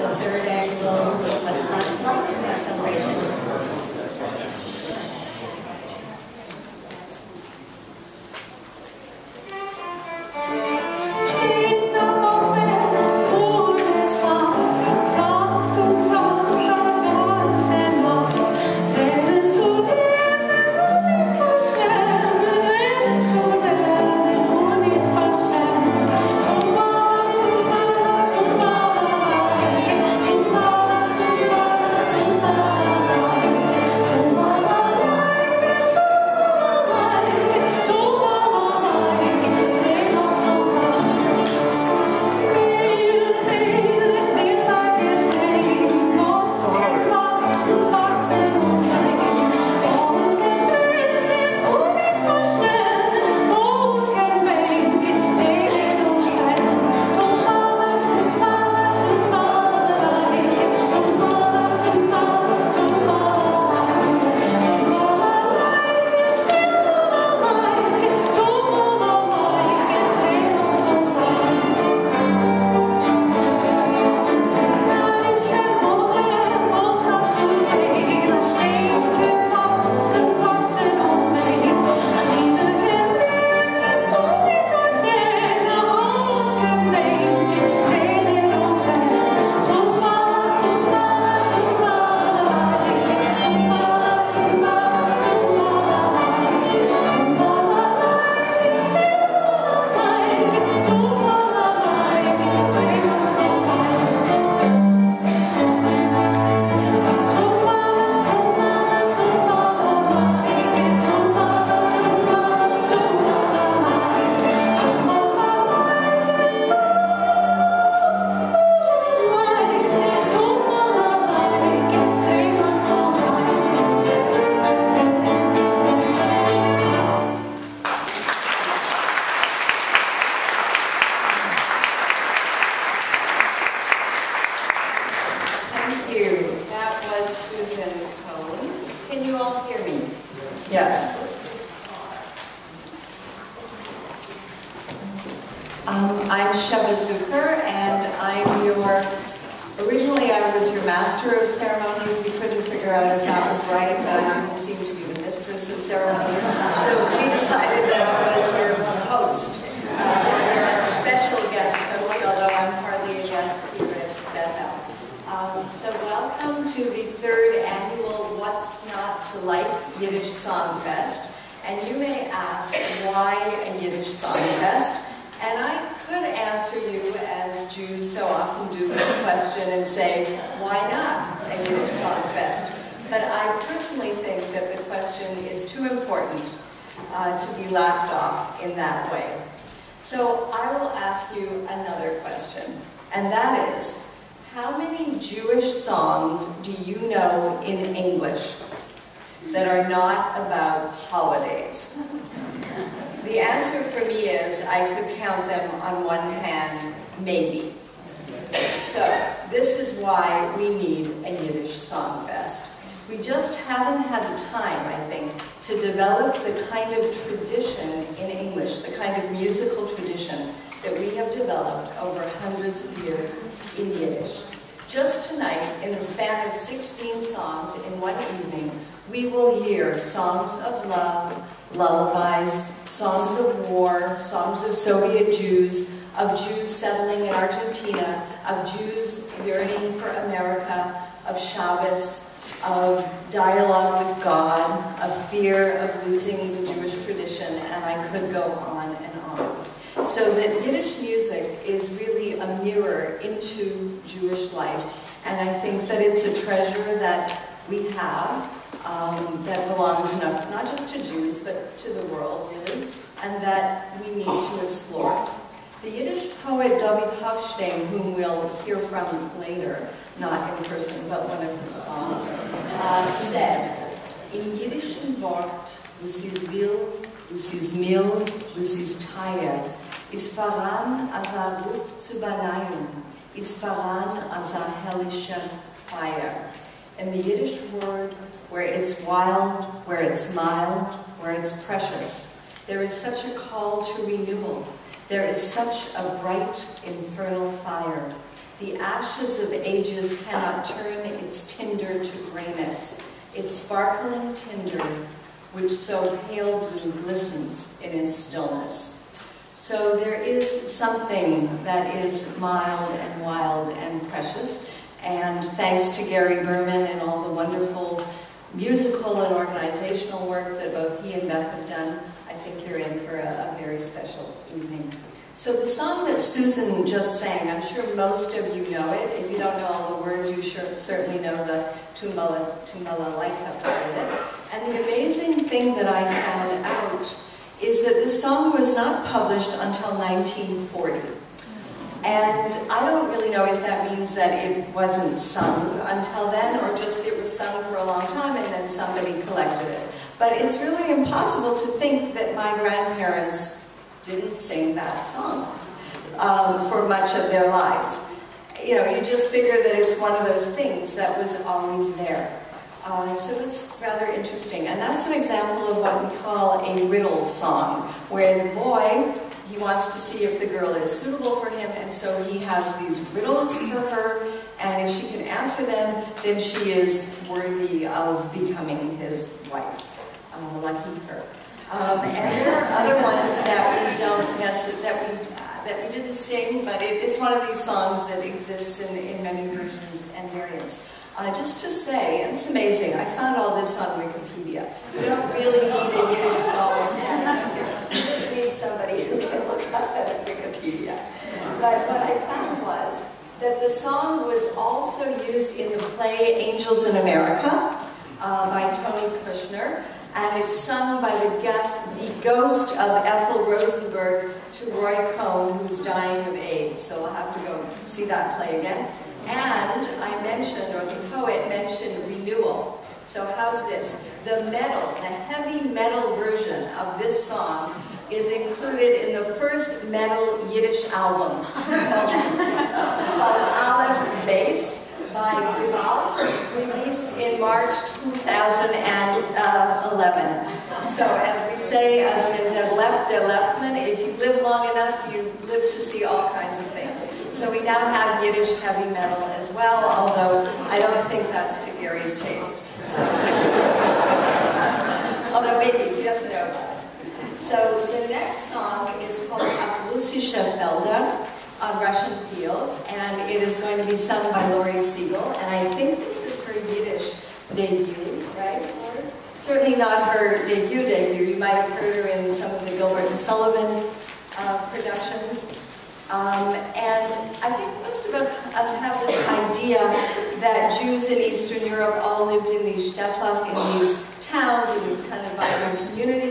the third annual Let's Not Smoke celebration. Master of ceremonies. We couldn't figure out if that was right, but I seem to be the mistress of ceremonies. So we decided that I was your host, uh, your special guest host, although I'm hardly a guest here at Bethel. So welcome to the third annual What's Not to Like Yiddish Song Fest. And you may ask, why a Yiddish Song Fest? And I could answer you, Jews so often do, a question and say, why not a Yiddish Song Fest? But I personally think that the question is too important uh, to be laughed off in that way. So I will ask you another question, and that is, how many Jewish songs do you know in English that are not about holidays? The answer for me is I could count them on one hand, maybe. So this is why we need a Yiddish Song Fest. We just haven't had the time, I think, to develop the kind of tradition in English, the kind of musical tradition that we have developed over hundreds of years in Yiddish. Just tonight, in the span of 16 songs in one evening, we will hear songs of love, lullabies, songs of war, songs of Soviet Jews, of Jews settling in Argentina, of Jews yearning for America, of Shabbos, of dialogue with God, of fear of losing the Jewish tradition, and I could go on and on. So that Yiddish music is really a mirror into Jewish life, and I think that it's a treasure that we have um, that belongs not, not just to Jews, but to the world, really, and that we need to explore. The Yiddish poet David Hofstein, whom we'll hear from later, not in person, but one of his songs, uh, said, In Yiddischen Wort, was is will, was is mil, was is tired, is faran as a ruf zu banayim, is faran as hellische fire. In the Yiddish word, where it's wild, where it's mild, where it's precious, there is such a call to renewal. There is such a bright, infernal fire. The ashes of ages cannot turn its tinder to grayness, its sparkling tinder, which so pale blue glistens in its stillness. So there is something that is mild and wild and precious, and thanks to Gary Berman and all the wonderful musical and organizational work that both he and Beth have done, I think you're in for a, a. So the song that Susan just sang, I'm sure most of you know it. If you don't know all the words, you sure, certainly know the Tumbala, Tumbala Laika part of it. And the amazing thing that I found out is that this song was not published until 1940. And I don't really know if that means that it wasn't sung until then, or just it was sung for a long time and then somebody collected it. But it's really impossible to think that my grandparents didn't sing that song um, for much of their lives. You know, you just figure that it's one of those things that was always there. Uh, so it's rather interesting. And that's an example of what we call a riddle song, where the boy, he wants to see if the girl is suitable for him, and so he has these riddles for her, and if she can answer them, then she is worthy of becoming his wife. Uh, lucky her. Um, and there are other ones that we don't necessarily, that we, uh, that we didn't sing, but it, it's one of these songs that exists in, in many versions and variants. Uh, just to say, and it's amazing, I found all this on Wikipedia. You don't really need a Yiddish scholar standing here. You just need somebody who can look up at Wikipedia. But what I found was that the song was also used in the play Angels in America uh, by Tony Kushner and it's sung by the, the ghost of Ethel Rosenberg to Roy Cohn, who's dying of AIDS. So I'll have to go see that play again. And I mentioned, or the poet mentioned, renewal. So how's this? The metal, the heavy metal version of this song is included in the first metal Yiddish album called, Aleph Beis by Gewalt, released in March 2011. So as we say, as der Left, der Leftman, if you live long enough, you live to see all kinds of things. So we now have Yiddish heavy metal as well, although I don't think that's to Gary's taste. So, although maybe he doesn't know about it. So the next song is called Rusishe Felder on Russian Fields, and it is going to be sung by Laurie Siegel, and I think this is her Yiddish debut, right? Certainly not her debut debut. You might have heard her in some of the Gilbert and Sullivan uh, productions. Um, and I think most of us have this idea that Jews in Eastern Europe all lived in these shtetl, in these towns, in these kind of vibrant communities.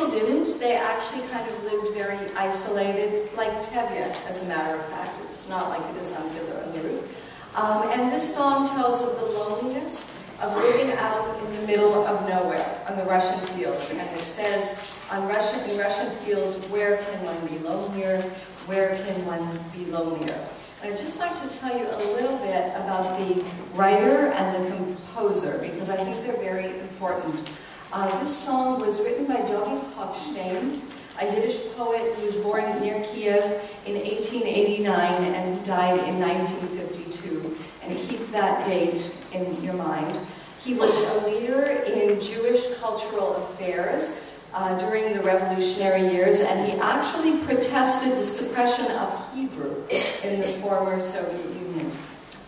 People didn't. They actually kind of lived very isolated, like Tevye, as a matter of fact. It's not like it is on Fiddler on the Roof. Um, and this song tells of the loneliness of living out in the middle of nowhere on the Russian fields. And it says, on Russian, in Russian fields, where can one be lonelier? Where can one be lonelier? And I'd just like to tell you a little bit about the writer and the composer, because I think they're very important. Uh, this song was written by Dovi Hofstein, a Yiddish poet who was born near Kiev in 1889 and died in 1952. And keep that date in your mind. He was a leader in Jewish cultural affairs uh, during the revolutionary years, and he actually protested the suppression of Hebrew in the former Soviet Union.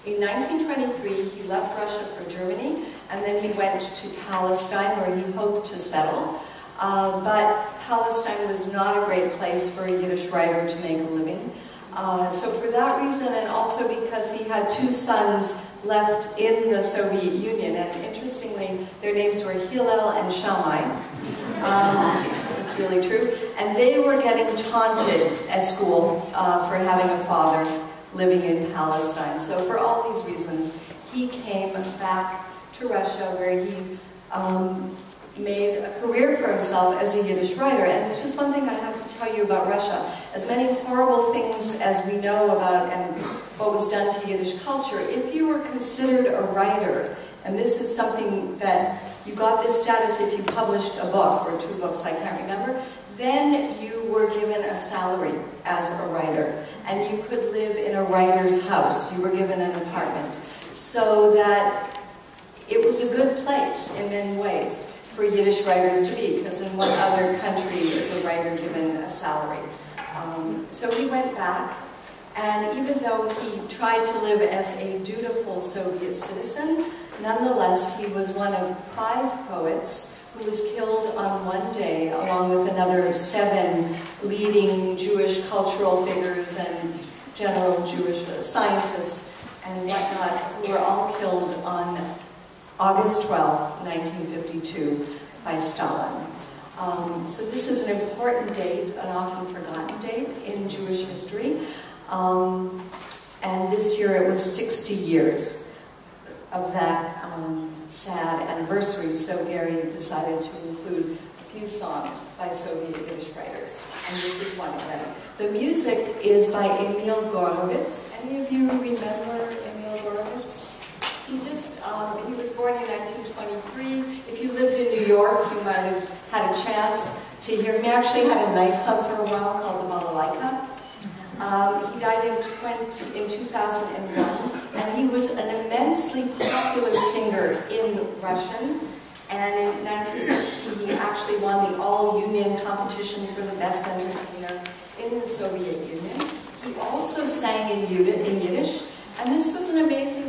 In 1923, he left Russia for Germany and then he went to Palestine where he hoped to settle. Uh, but Palestine was not a great place for a Yiddish writer to make a living. Uh, so for that reason, and also because he had two sons left in the Soviet Union, and interestingly, their names were Hillel and Shammai. Um, it's really true. And they were getting taunted at school uh, for having a father living in Palestine. So for all these reasons, he came back to Russia where he um, made a career for himself as a Yiddish writer. And there's just one thing I have to tell you about Russia. As many horrible things as we know about and what was done to Yiddish culture, if you were considered a writer, and this is something that you got this status if you published a book or two books, I can't remember, then you were given a salary as a writer. and you could live in a writer's house. You were given an apartment. So that it was a good place in many ways for Yiddish writers to be, because in what other country is a writer given a salary? Um, so he went back, and even though he tried to live as a dutiful Soviet citizen, nonetheless he was one of five poets who was killed on one day, along with another seven leading Jewish cultural figures and general Jewish scientists and whatnot, who were all killed on August 12, 1952, by Stalin. Um, so this is an important date, an often forgotten date in Jewish history. Um, and this year it was 60 years of that um, sad anniversary, so Gary decided to include a few songs by Soviet Yiddish writers, and this is one of them. The music is by Emil Gorovets. Any of you remember Emil? He just, um, he was born in 1923. If you lived in New York, you might have had a chance to hear him. He actually had a nightclub for a while called the Balalaika. Um, he died in, 20, in 2001, and he was an immensely popular singer in Russian. And in 1960, he actually won the all-union competition for the best entertainer in the Soviet Union. He also sang in Yiddish, and this was an amazing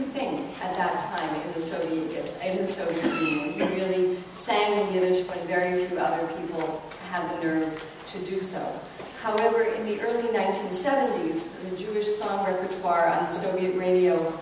at that time in the Soviet in the Soviet Union. He really sang in Yiddish when very few other people had the nerve to do so. However, in the early 1970s, the Jewish song repertoire on the Soviet radio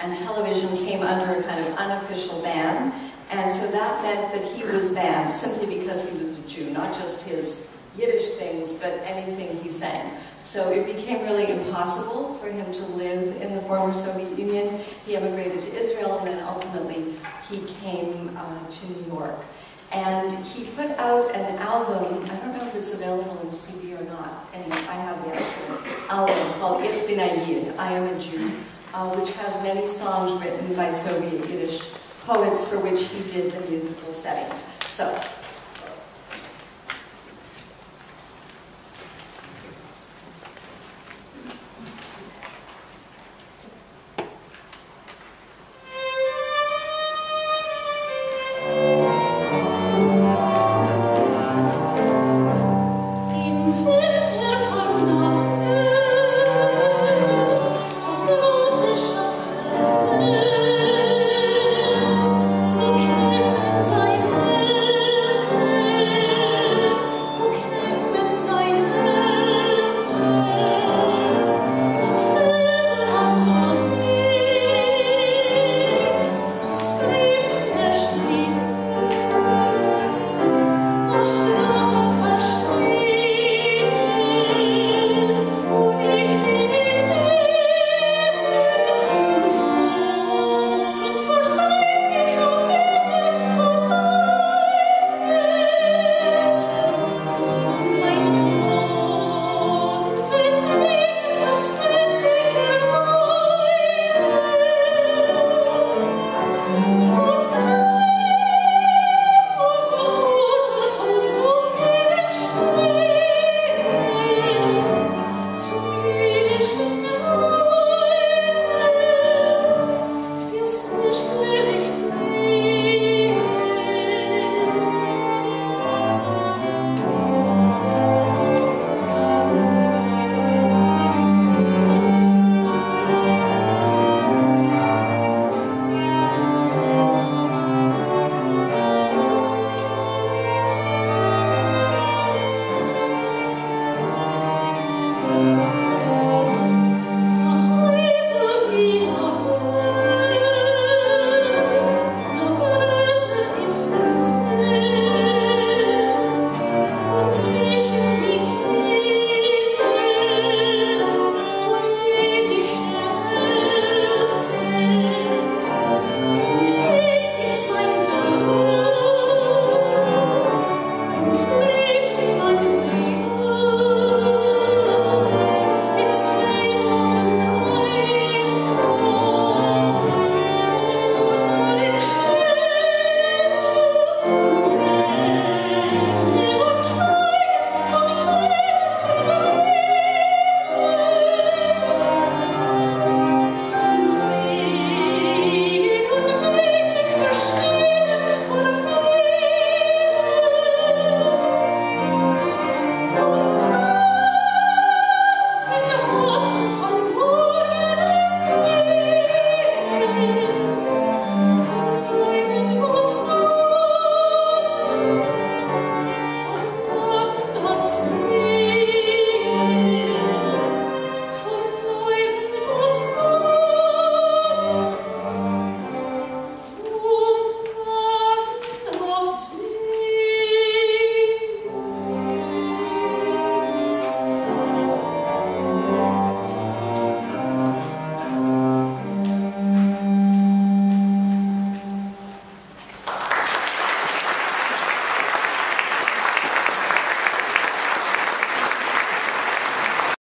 and television came under a kind of unofficial ban, and so that meant that he was banned simply because he was a Jew, not just his Yiddish things, but anything he sang. So it became really impossible for him to live in the former Soviet Union. He emigrated to Israel, and then ultimately he came uh, to New York. And he put out an album, I don't know if it's available in CD or not, and I have the actual album called Ich bin Yid, I am a Jew, uh, which has many songs written by Soviet Yiddish poets for which he did the musical settings. So